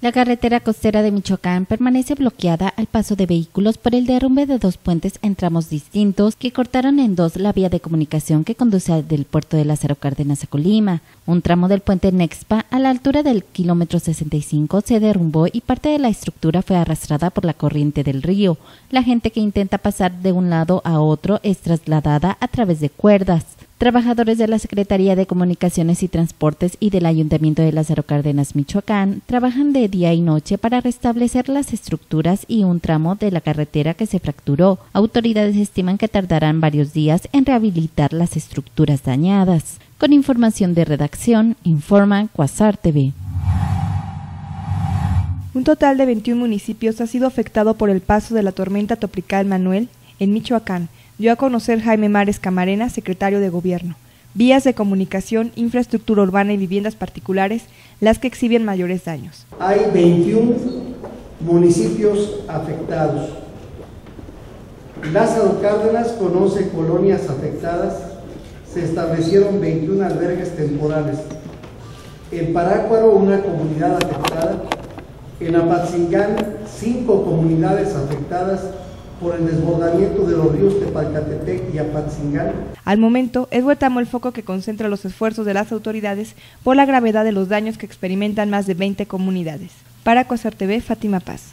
La carretera costera de Michoacán permanece bloqueada al paso de vehículos por el derrumbe de dos puentes en tramos distintos que cortaron en dos la vía de comunicación que conduce del puerto de Lázaro Cárdenas a Colima. Un tramo del puente Nexpa a la altura del kilómetro 65 se derrumbó y parte de la estructura fue arrastrada por la corriente del río. La gente que intenta pasar de un lado a otro es trasladada a través de cuerdas. Trabajadores de la Secretaría de Comunicaciones y Transportes y del Ayuntamiento de Lázaro Cárdenas, Michoacán, trabajan de día y noche para restablecer las estructuras y un tramo de la carretera que se fracturó. Autoridades estiman que tardarán varios días en rehabilitar las estructuras dañadas. Con información de redacción, informa Cuasar TV. Un total de 21 municipios ha sido afectado por el paso de la tormenta tropical Manuel en Michoacán, dio a conocer Jaime Mares Camarena, secretario de Gobierno. Vías de comunicación, infraestructura urbana y viviendas particulares las que exhiben mayores daños. Hay 21 municipios afectados. Lázaro Cárdenas conoce colonias afectadas. Se establecieron 21 albergues temporales. En Parácuaro, una comunidad afectada. En Apatzingán, cinco comunidades afectadas por el desbordamiento de los ríos Tepalcatepec y Apatzingán. Al momento, es Huetamo el foco que concentra los esfuerzos de las autoridades por la gravedad de los daños que experimentan más de 20 comunidades. Para Cuasar TV, Fátima Paz.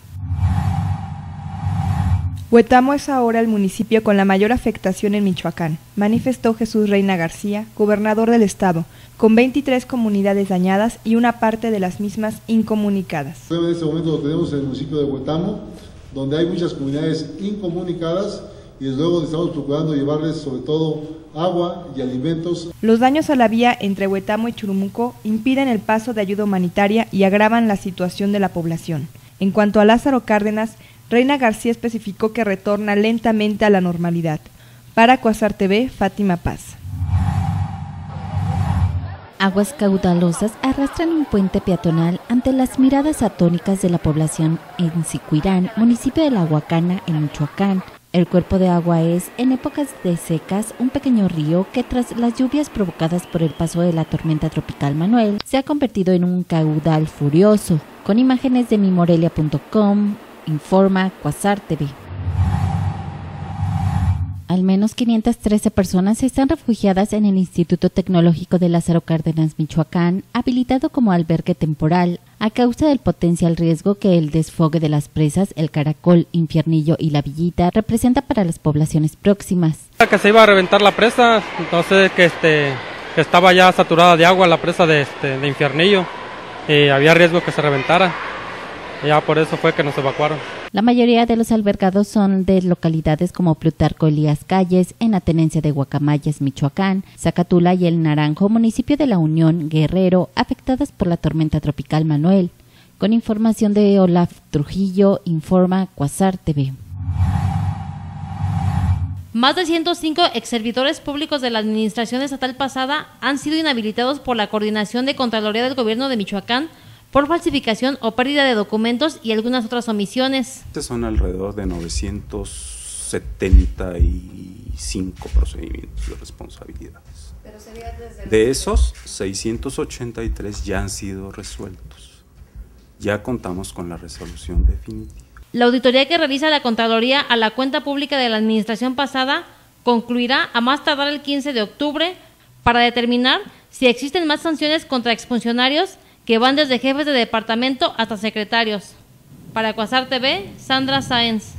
Huetamo es ahora el municipio con la mayor afectación en Michoacán, manifestó Jesús Reina García, gobernador del estado, con 23 comunidades dañadas y una parte de las mismas incomunicadas. En este momento lo tenemos en el municipio de Huetamo, donde hay muchas comunidades incomunicadas y desde luego estamos procurando llevarles sobre todo agua y alimentos. Los daños a la vía entre Huetamo y Churumuco impiden el paso de ayuda humanitaria y agravan la situación de la población. En cuanto a Lázaro Cárdenas, Reina García especificó que retorna lentamente a la normalidad. Para Cuasar TV, Fátima Paz. Aguas caudalosas arrastran un puente peatonal ante las miradas atónicas de la población en Sicuirán, municipio de La Huacana, en Michoacán. El cuerpo de agua es, en épocas de secas, un pequeño río que tras las lluvias provocadas por el paso de la tormenta tropical Manuel, se ha convertido en un caudal furioso. Con imágenes de mimorelia.com, informa Quasar TV. Al menos 513 personas están refugiadas en el Instituto Tecnológico de Lázaro Cárdenas, Michoacán, habilitado como albergue temporal, a causa del potencial riesgo que el desfogue de las presas, el Caracol, Infiernillo y la Villita representa para las poblaciones próximas. Se iba a reventar la presa, entonces que, este, que estaba ya saturada de agua la presa de, este, de Infiernillo y había riesgo que se reventara. Ya por eso fue que nos evacuaron. La mayoría de los albergados son de localidades como Plutarco Elías Calles, en la tenencia de Guacamayas, Michoacán, Zacatula y El Naranjo, municipio de la Unión, Guerrero, afectadas por la tormenta tropical Manuel. Con información de Olaf Trujillo, informa Cuasar TV. Más de 105 exservidores públicos de la administración estatal pasada han sido inhabilitados por la Coordinación de Contraloría del Gobierno de Michoacán por falsificación o pérdida de documentos y algunas otras omisiones. Son alrededor de 975 procedimientos de responsabilidades. De esos, 683 ya han sido resueltos. Ya contamos con la resolución definitiva. La auditoría que realiza la Contraloría a la cuenta pública de la administración pasada concluirá a más tardar el 15 de octubre para determinar si existen más sanciones contra exfuncionarios que van desde jefes de departamento hasta secretarios. Para Cuasar TV, Sandra Sáenz.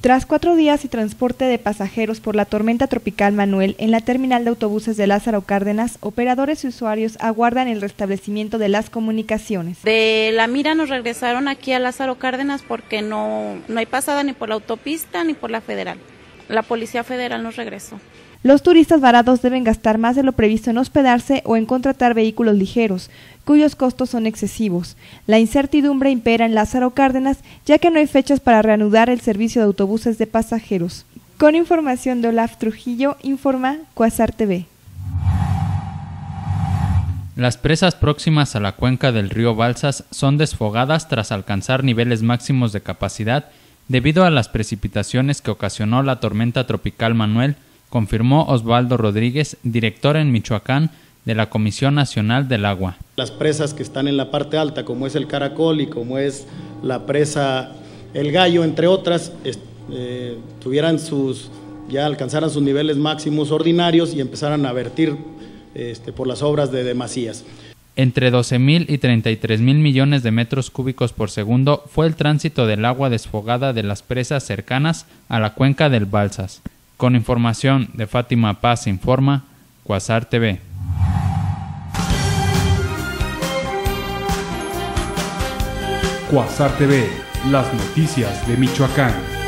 Tras cuatro días y transporte de pasajeros por la tormenta tropical Manuel en la terminal de autobuses de Lázaro Cárdenas, operadores y usuarios aguardan el restablecimiento de las comunicaciones. De la mira nos regresaron aquí a Lázaro Cárdenas porque no, no hay pasada ni por la autopista ni por la federal. La Policía Federal nos regresó. Los turistas varados deben gastar más de lo previsto en hospedarse o en contratar vehículos ligeros, cuyos costos son excesivos. La incertidumbre impera en Lázaro Cárdenas, ya que no hay fechas para reanudar el servicio de autobuses de pasajeros. Con información de Olaf Trujillo, informa Cuasar TV. Las presas próximas a la cuenca del río Balsas son desfogadas tras alcanzar niveles máximos de capacidad debido a las precipitaciones que ocasionó la tormenta tropical Manuel confirmó Osvaldo Rodríguez, director en Michoacán de la Comisión Nacional del Agua. Las presas que están en la parte alta, como es el Caracol y como es la presa El Gallo, entre otras, eh, tuvieran sus, ya alcanzaran sus niveles máximos ordinarios y empezaran a vertir este, por las obras de demasías. Entre 12.000 y 33.000 millones de metros cúbicos por segundo fue el tránsito del agua desfogada de las presas cercanas a la cuenca del Balsas. Con información de Fátima Paz Informa, Cuasar TV. Cuasar TV, las noticias de Michoacán.